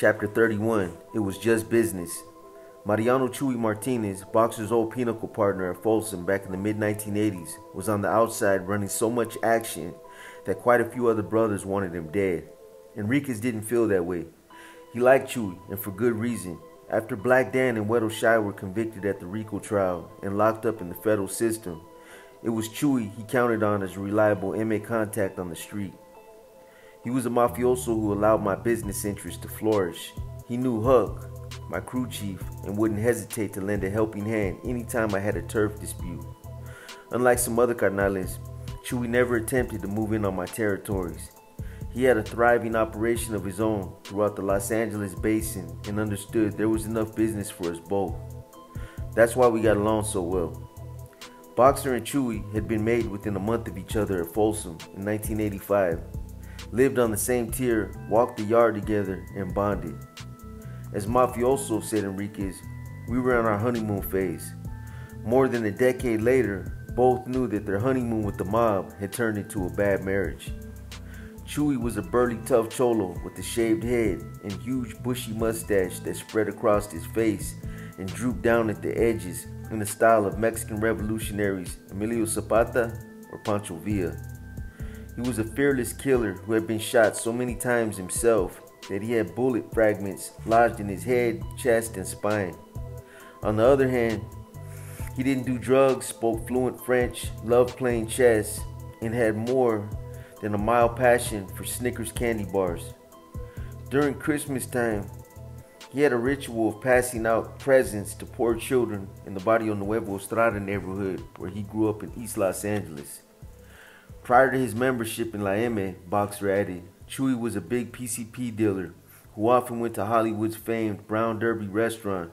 Chapter 31 It Was Just Business. Mariano Chuy Martinez, Boxer's old pinochle partner at Folsom back in the mid 1980s, was on the outside running so much action that quite a few other brothers wanted him dead. Enriquez didn't feel that way. He liked Chuy, and for good reason. After Black Dan and Weddle Shy were convicted at the RICO trial and locked up in the federal system, it was Chuy he counted on as a reliable MA contact on the street. He was a mafioso who allowed my business interests to flourish. He knew Huck, my crew chief, and wouldn't hesitate to lend a helping hand anytime I had a turf dispute. Unlike some other carnales, Chuy never attempted to move in on my territories. He had a thriving operation of his own throughout the Los Angeles basin and understood there was enough business for us both. That's why we got along so well. Boxer and Chuy had been made within a month of each other at Folsom in 1985 lived on the same tier, walked the yard together, and bonded. As Mafioso said Enriquez, we were in our honeymoon phase. More than a decade later, both knew that their honeymoon with the mob had turned into a bad marriage. Chuy was a burly, tough cholo with a shaved head and huge, bushy mustache that spread across his face and drooped down at the edges in the style of Mexican revolutionaries Emilio Zapata or Pancho Villa. He was a fearless killer who had been shot so many times himself that he had bullet fragments lodged in his head, chest, and spine. On the other hand, he didn't do drugs, spoke fluent French, loved playing chess, and had more than a mild passion for Snickers candy bars. During Christmas time, he had a ritual of passing out presents to poor children in the Barrio Nuevo Estrada neighborhood where he grew up in East Los Angeles. Prior to his membership in La Boxer added, Chuy was a big PCP dealer who often went to Hollywood's famed Brown Derby restaurant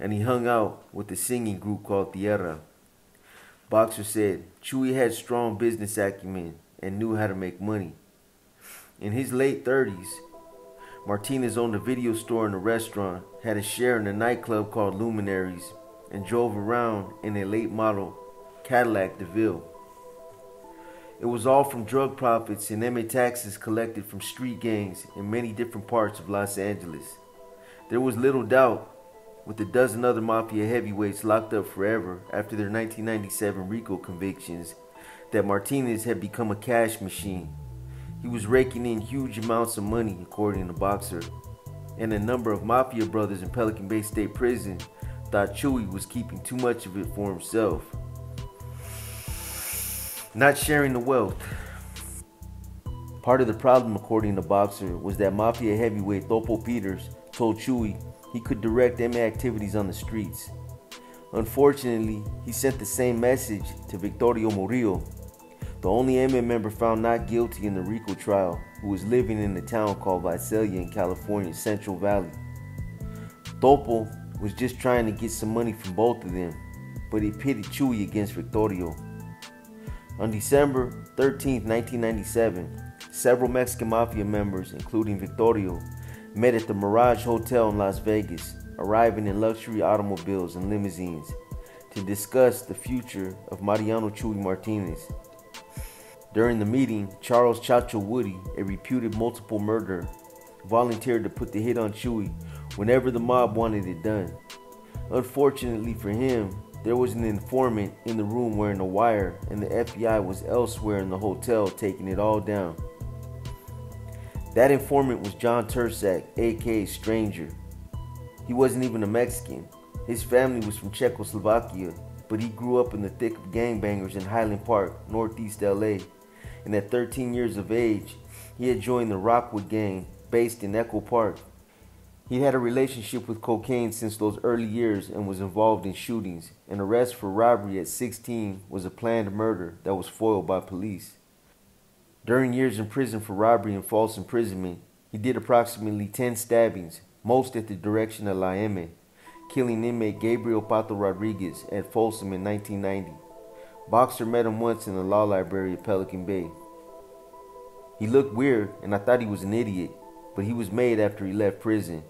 and he hung out with a singing group called Tierra. Boxer said Chuy had strong business acumen and knew how to make money. In his late 30s, Martinez owned a video store and a restaurant, had a share in a nightclub called Luminaries, and drove around in a late model Cadillac DeVille. It was all from drug profits and MA taxes collected from street gangs in many different parts of Los Angeles. There was little doubt, with a dozen other mafia heavyweights locked up forever after their 1997 RICO convictions, that Martinez had become a cash machine. He was raking in huge amounts of money, according to Boxer, and a number of mafia brothers in Pelican Bay State Prison thought Chuy was keeping too much of it for himself. Not sharing the wealth. Part of the problem, according to Boxer, was that Mafia heavyweight Topo Peters told Chuy he could direct MA activities on the streets. Unfortunately, he sent the same message to Victorio Murillo, the only MA member found not guilty in the RICO trial, who was living in a town called Visalia in California's Central Valley. Topo was just trying to get some money from both of them, but he pitted Chuy against Victorio. On December 13, 1997, several Mexican Mafia members, including Victorio, met at the Mirage Hotel in Las Vegas, arriving in luxury automobiles and limousines to discuss the future of Mariano Chuy Martinez. During the meeting, Charles Chacho Woody, a reputed multiple murderer, volunteered to put the hit on Chuy whenever the mob wanted it done. Unfortunately for him, there was an informant in the room wearing a wire, and the FBI was elsewhere in the hotel taking it all down. That informant was John Turscak, aka Stranger. He wasn't even a Mexican. His family was from Czechoslovakia, but he grew up in the thick of gangbangers in Highland Park, Northeast LA. And at 13 years of age, he had joined the Rockwood gang based in Echo Park. He had a relationship with cocaine since those early years and was involved in shootings. An arrest for robbery at 16 was a planned murder that was foiled by police. During years in prison for robbery and false imprisonment, he did approximately 10 stabbings, most at the direction of La M, killing inmate Gabriel Pato Rodriguez at Folsom in 1990. Boxer met him once in the law library at Pelican Bay. He looked weird and I thought he was an idiot, but he was made after he left prison.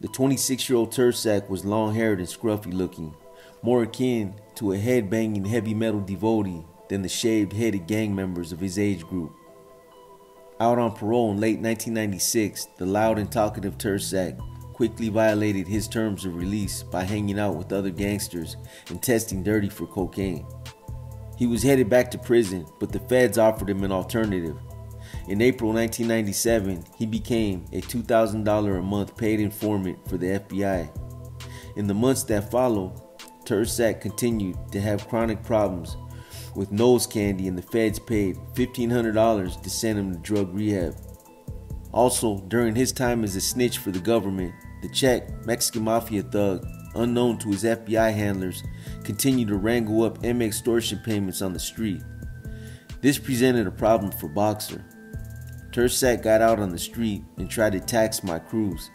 The 26 year old Turscak was long haired and scruffy looking, more akin to a head banging heavy metal devotee than the shaved headed gang members of his age group. Out on parole in late 1996, the loud and talkative Turscak quickly violated his terms of release by hanging out with other gangsters and testing dirty for cocaine. He was headed back to prison, but the feds offered him an alternative. In April 1997, he became a $2,000 a month paid informant for the FBI. In the months that followed, Turscak continued to have chronic problems with nose candy, and the feds paid $1,500 to send him to drug rehab. Also, during his time as a snitch for the government, the Czech Mexican mafia thug, unknown to his FBI handlers, continued to wrangle up M extortion payments on the street. This presented a problem for Boxer. Turscak got out on the street and tried to tax my crews.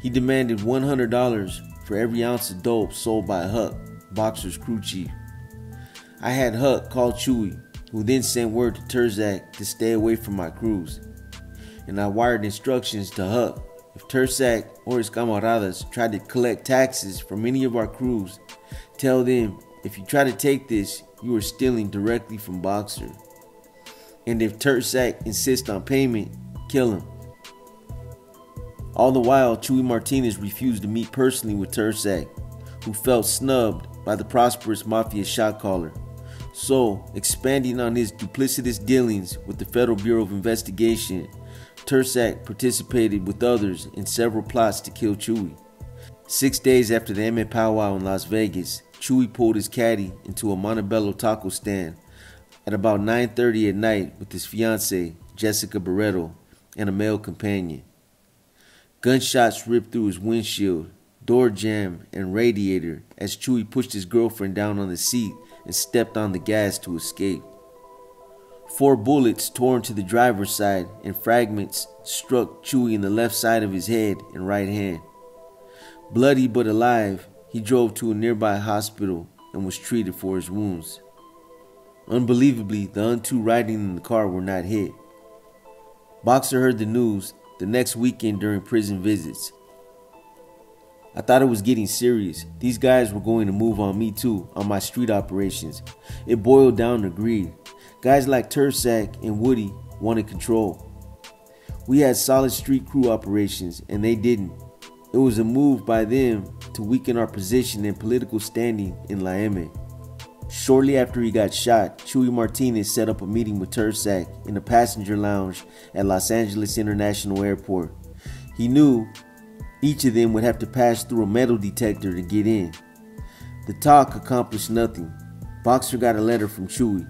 He demanded $100 for every ounce of dope sold by Huck, Boxer's crew chief. I had Huck call Chuy, who then sent word to Turscak to stay away from my crews. And I wired instructions to Huck. If Turscak or his camaradas tried to collect taxes from any of our crews, tell them if you try to take this, you are stealing directly from Boxer. And if Turscak insists on payment, kill him. All the while, Chuy Martinez refused to meet personally with Turzak, who felt snubbed by the prosperous mafia shot caller. So, expanding on his duplicitous dealings with the Federal Bureau of Investigation, Turscak participated with others in several plots to kill Chuy. Six days after the Eme powwow in Las Vegas, Chuy pulled his caddy into a Montebello taco stand at about 9.30 at night with his fiancee, Jessica Barreto, and a male companion. Gunshots ripped through his windshield, door jamb, and radiator as Chuy pushed his girlfriend down on the seat and stepped on the gas to escape. Four bullets tore into the driver's side, and fragments struck Chuy in the left side of his head and right hand. Bloody but alive, he drove to a nearby hospital and was treated for his wounds. Unbelievably, the unto riding in the car were not hit. Boxer heard the news the next weekend during prison visits I thought it was getting serious. These guys were going to move on me too, on my street operations. It boiled down to greed. Guys like Turscak and Woody wanted control. We had solid street crew operations, and they didn't. It was a move by them to weaken our position and political standing in La Eme. Shortly after he got shot, Chuy Martinez set up a meeting with Turscak in a passenger lounge at Los Angeles International Airport. He knew each of them would have to pass through a metal detector to get in. The talk accomplished nothing. Boxer got a letter from Chuy.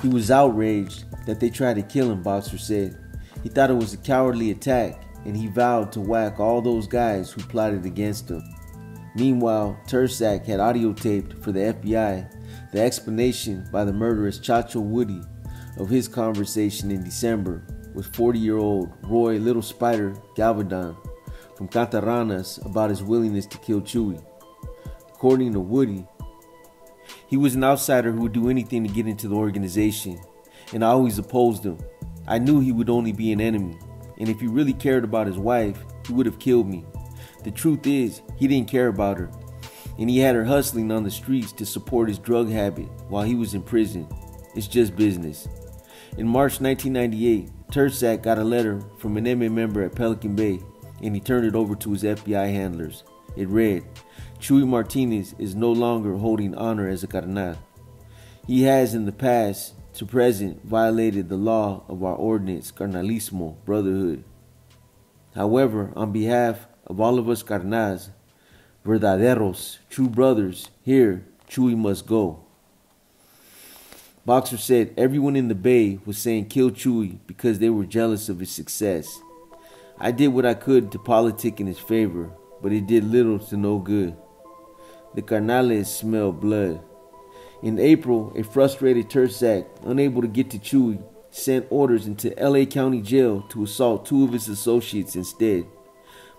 He was outraged that they tried to kill him, Boxer said. He thought it was a cowardly attack, and he vowed to whack all those guys who plotted against him. Meanwhile, Turscak had audio taped for the FBI the explanation by the murderous Chacho Woody of his conversation in December with 40 year old Roy Little Spider Galvedon from Canta Ranas about his willingness to kill Chuy. According to Woody, he was an outsider who would do anything to get into the organization, and I always opposed him. I knew he would only be an enemy, and if he really cared about his wife, he would have killed me. The truth is, he didn't care about her, and he had her hustling on the streets to support his drug habit while he was in prison. It's just business. In March 1998, Turscak got a letter from an MA member at Pelican Bay and he turned it over to his FBI handlers. It read, Chuy Martinez is no longer holding honor as a carnal. He has in the past to present violated the law of our ordinance, carnalismo, brotherhood. However, on behalf of all of us carnals, verdaderos, true brothers, here, Chuy must go. Boxer said everyone in the bay was saying kill Chuy because they were jealous of his success. I did what I could to politic in his favor, but it did little to no good. The carnales smelled blood. In April, a frustrated Turscak, unable to get to Chuy, sent orders into LA County Jail to assault two of his associates instead.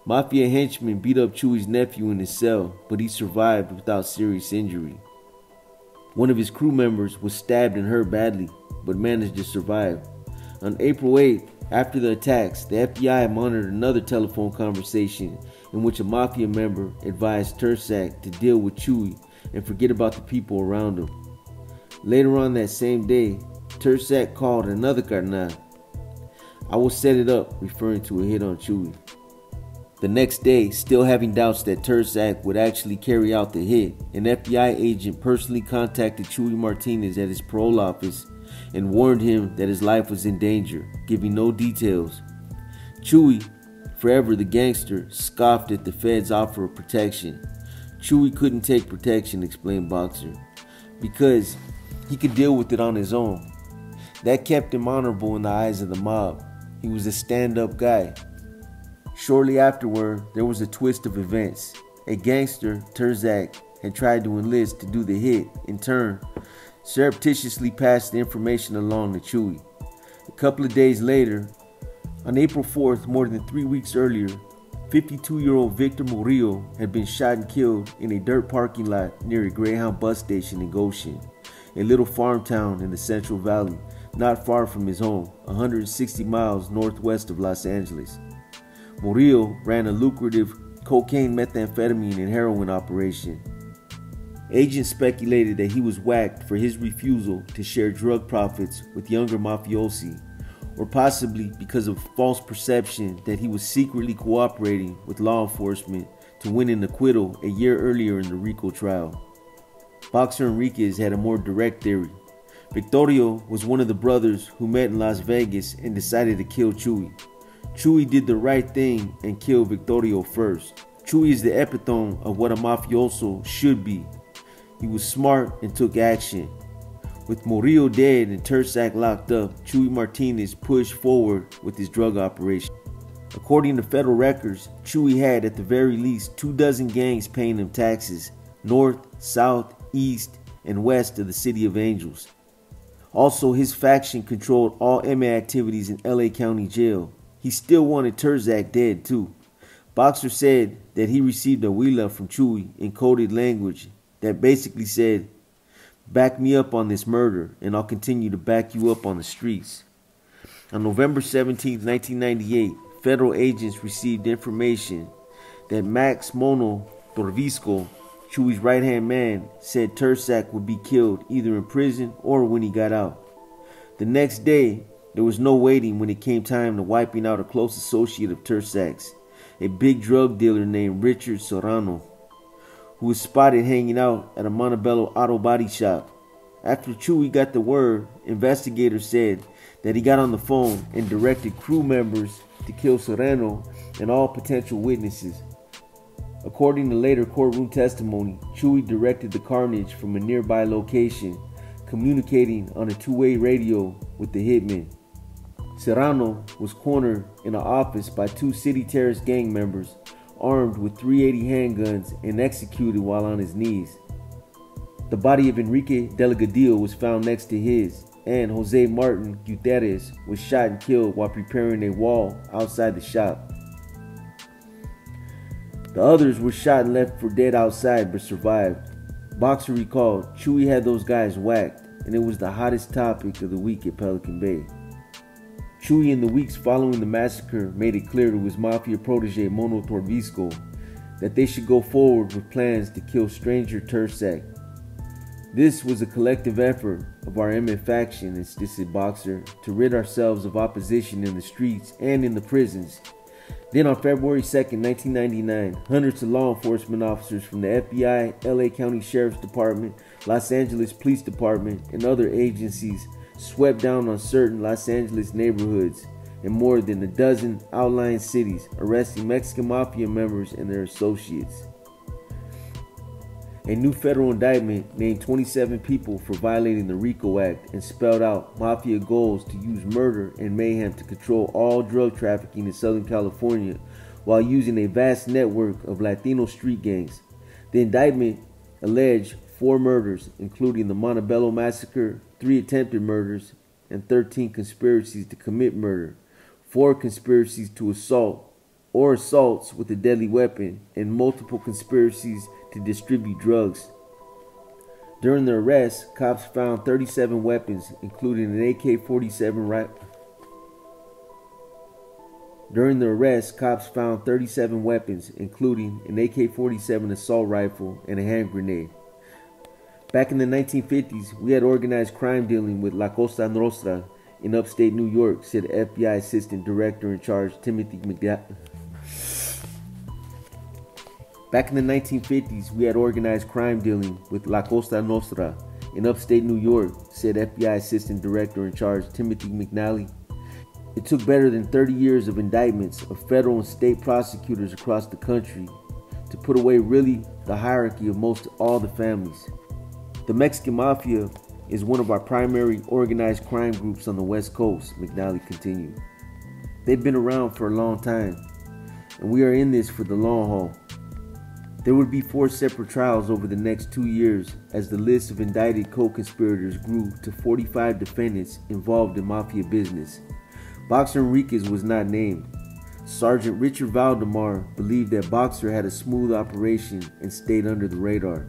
Mafia henchmen beat up Chuy's nephew in his cell, but he survived without serious injury. One of his crew members was stabbed and hurt badly, but managed to survive. On April 8th, after the attacks, the FBI monitored another telephone conversation in which a mafia member advised Turscak to deal with Chuy and forget about the people around him. Later on that same day, Turscak called another carnal. I will set it up, referring to a hit on Chuy. The next day, still having doubts that Turscak would actually carry out the hit, an FBI agent personally contacted Chuy Martinez at his parole office and warned him that his life was in danger, giving no details. Chuy, forever the gangster, scoffed at the Fed's offer of protection. Chuy couldn't take protection, explained Boxer, because he could deal with it on his own. That kept him honorable in the eyes of the mob. He was a stand up guy. Shortly afterward, there was a twist of events. A gangster, Turscak, had tried to enlist to do the hit. In turn, surreptitiously passed the information along to Chuy. A couple of days later, on April 4th, more than three weeks earlier, 52 year old Victor Murillo had been shot and killed in a dirt parking lot near a Greyhound bus station in Goshen, a little farm town in the Central Valley, not far from his home, 160 miles northwest of Los Angeles. Murillo ran a lucrative cocaine, methamphetamine, and heroin operation Agents speculated that he was whacked for his refusal to share drug profits with younger mafiosi, or possibly because of false perception that he was secretly cooperating with law enforcement to win an acquittal a year earlier in the RICO trial. Boxer Enriquez had a more direct theory. Victorio was one of the brothers who met in Las Vegas and decided to kill Chuy. Chuy did the right thing and killed Victorio first. Chuy is the epitome of what a mafioso should be he was smart and took action. With Murillo dead and Turscak locked up, Chuy Martinez pushed forward with his drug operation. According to federal records, Chuy had at the very least two dozen gangs paying him taxes north, south, east, and west of the City of Angels. Also, his faction controlled all MA activities in LA County Jail. He still wanted Turscak dead, too. Boxer said that he received a huila from Chuy in coded language that basically said, Back me up on this murder, and I'll continue to back you up on the streets. On November 17, 1998, federal agents received information that Max Mono Torvisco, Chuy's right hand man, said Turscak would be killed either in prison or when he got out. The next day, there was no waiting when it came time to wiping out a close associate of Turscak's, a big drug dealer named Richard Serrano who was spotted hanging out at a Montebello auto body shop. After Chuy got the word, investigators said that he got on the phone and directed crew members to kill Serrano and all potential witnesses. According to later courtroom testimony, Chuy directed the carnage from a nearby location, communicating on a two way radio with the hitman. Serrano was cornered in an office by two City Terrace gang members armed with 380 handguns and executed while on his knees. The body of Enrique Delgadillo was found next to his, and Jose Martin Gutierrez was shot and killed while preparing a wall outside the shop. The others were shot and left for dead outside but survived. Boxer recalled Chuy had those guys whacked, and it was the hottest topic of the week at Pelican Bay. Chuy, in the weeks following the massacre, made it clear to his mafia protege Mono Torvisco that they should go forward with plans to kill stranger Turscak. This was a collective effort of our MF faction, insisted Boxer, to rid ourselves of opposition in the streets and in the prisons. Then on February 2nd, 1999, hundreds of law enforcement officers from the FBI, LA County Sheriff's Department, Los Angeles Police Department, and other agencies swept down on certain Los Angeles neighborhoods and more than a dozen outlying cities, arresting Mexican mafia members and their associates. A new federal indictment named 27 people for violating the RICO Act and spelled out mafia goals to use murder and mayhem to control all drug trafficking in Southern California while using a vast network of Latino street gangs. The indictment alleged four murders, including the Montebello Massacre, three attempted murders, and 13 conspiracies to commit murder, four conspiracies to assault or assaults with a deadly weapon, and multiple conspiracies to distribute drugs. During the arrest, cops found 37 weapons, including an AK 47 rifle. During the arrest, cops found 37 weapons, including an AK 47 assault rifle and a hand grenade. Back in the 1950s, we had organized crime dealing with La Cosa Nostra in upstate New York, said FBI Assistant Director in Charge Timothy McDowell. Back in the 1950s, we had organized crime dealing with La Costa Nostra in upstate New York, said FBI Assistant Director in Charge Timothy McNally. It took better than 30 years of indictments of federal and state prosecutors across the country to put away really the hierarchy of most all the families. The Mexican Mafia is one of our primary organized crime groups on the West Coast, McNally continued. They've been around for a long time, and we are in this for the long haul. There would be four separate trials over the next two years as the list of indicted co conspirators grew to 45 defendants involved in mafia business. Boxer Enriquez was not named. Sergeant Richard Valdemar believed that Boxer had a smooth operation and stayed under the radar.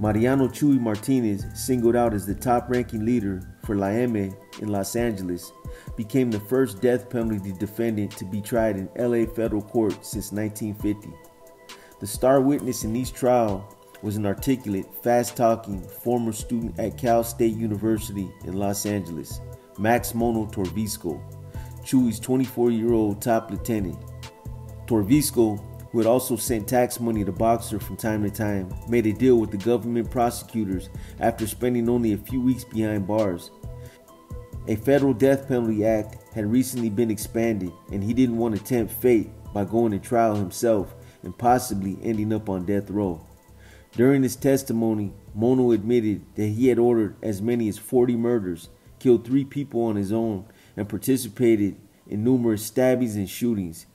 Mariano Chuy Martinez, singled out as the top ranking leader for La in Los Angeles, became the first death penalty defendant to be tried in LA federal court since 1950. The star witness in each trial was an articulate, fast talking former student at Cal State University in Los Angeles, Max Mono Torvisco, Chuy's 24 year old top lieutenant. Torvisco who had also sent tax money to Boxer from time to time, made a deal with the government prosecutors after spending only a few weeks behind bars. A federal death penalty act had recently been expanded, and he didn't want to tempt fate by going to trial himself and possibly ending up on death row. During his testimony, Mono admitted that he had ordered as many as 40 murders, killed three people on his own, and participated in numerous stabbings and shootings.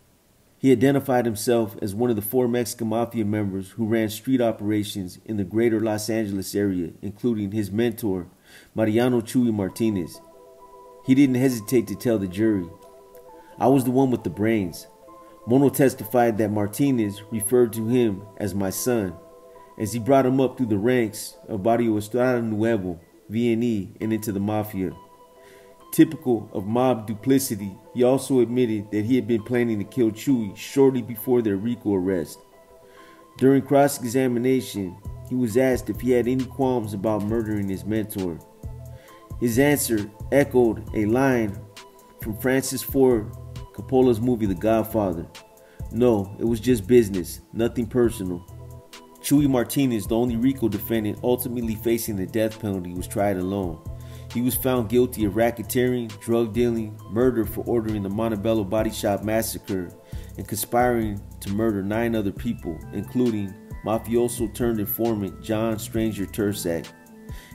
He identified himself as one of the four Mexican mafia members who ran street operations in the greater Los Angeles area, including his mentor, Mariano Chuy Martinez. He didn't hesitate to tell the jury, I was the one with the brains. Mono testified that Martinez referred to him as my son, as he brought him up through the ranks of Barrio Estrada Nuevo, VNE, and into the mafia. Typical of mob duplicity, he also admitted that he had been planning to kill Chuy shortly before their RICO arrest. During cross examination, he was asked if he had any qualms about murdering his mentor. His answer echoed a line from Francis Ford Coppola's movie The Godfather. No, it was just business, nothing personal. Chuy Martinez, the only RICO defendant ultimately facing the death penalty, was tried alone. He was found guilty of racketeering, drug dealing, murder for ordering the Montebello Body Shop massacre, and conspiring to murder nine other people, including mafioso turned informant John Stranger Turscak.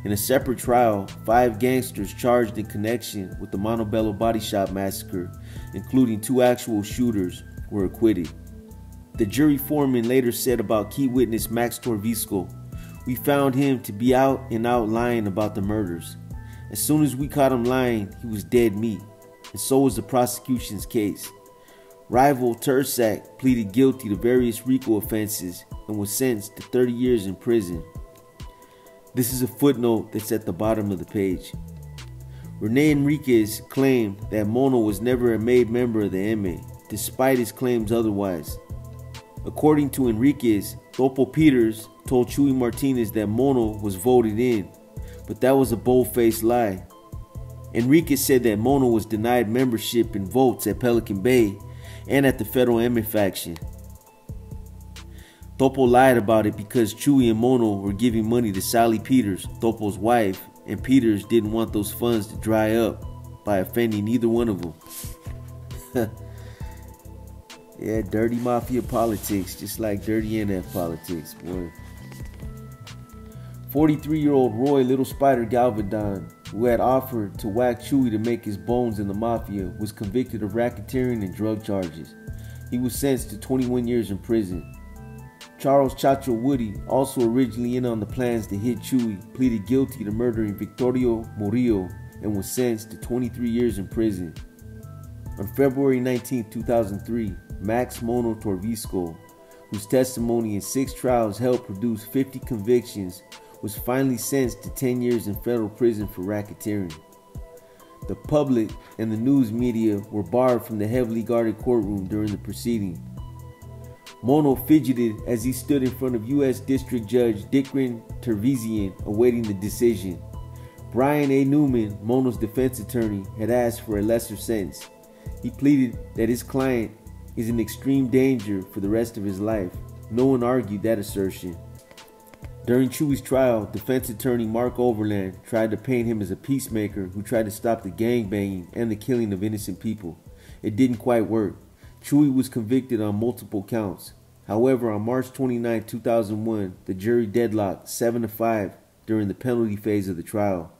In a separate trial, five gangsters charged in connection with the Montebello Body Shop massacre, including two actual shooters, were acquitted. The jury foreman later said about key witness Max Torvisco, We found him to be out and out lying about the murders. As soon as we caught him lying, he was dead meat, and so was the prosecution's case. Rival Turscak pleaded guilty to various RICO offenses and was sentenced to 30 years in prison. This is a footnote that's at the bottom of the page. Rene Enriquez claimed that Mono was never a made member of the M.A., despite his claims otherwise. According to Enriquez, Topo Peters told Chuy Martinez that Mono was voted in but that was a bold faced lie. Enrique said that Mono was denied membership and votes at Pelican Bay and at the federal M faction. Topo lied about it because Chuy and Mono were giving money to Sally Peters, Topo's wife, and Peters didn't want those funds to dry up by offending either one of them. yeah, dirty mafia politics, just like dirty NF politics, boy. 43 year old Roy Little Spider Galvedon, who had offered to whack Chuy to make his bones in the mafia, was convicted of racketeering and drug charges. He was sentenced to 21 years in prison. Charles Chacho Woody, also originally in on the plans to hit Chuy, pleaded guilty to murdering Victorio Murillo and was sentenced to 23 years in prison. On February 19, 2003, Max Mono Torvisco, whose testimony in six trials helped produce 50 convictions was finally sentenced to 10 years in federal prison for racketeering. The public and the news media were barred from the heavily guarded courtroom during the proceeding. Mono fidgeted as he stood in front of U.S. District Judge Dickran Tevrizian awaiting the decision. Brian A. Newman, Mono's defense attorney, had asked for a lesser sentence. He pleaded that his client is in extreme danger for the rest of his life. No one argued that assertion. During Chuy's trial, defense attorney Mark Overland tried to paint him as a peacemaker who tried to stop the gangbanging and the killing of innocent people. It didn't quite work. Chuy was convicted on multiple counts. However, on March 29, 2001, the jury deadlocked 7 to 5 during the penalty phase of the trial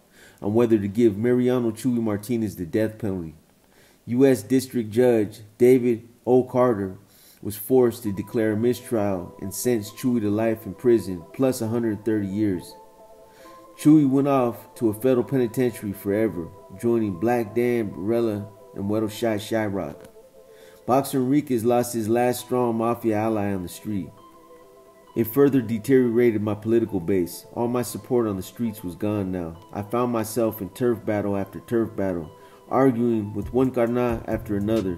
on whether to give Mariano Chuy Martinez the death penalty. U.S. District Judge David O. Carter was forced to declare a mistrial and sentence Chuy to life in prison plus 130 years. Chuy went off to a federal penitentiary forever, joining Black Dan, Barela, and Weddle Shy Shyrock. Boxer Enriquez lost his last strong mafia ally on the street. It further deteriorated my political base. All my support on the streets was gone now. I found myself in turf battle after turf battle, arguing with one carnal after another,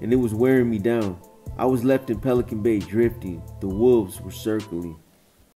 and it was wearing me down. I was left in Pelican Bay drifting. The wolves were circling.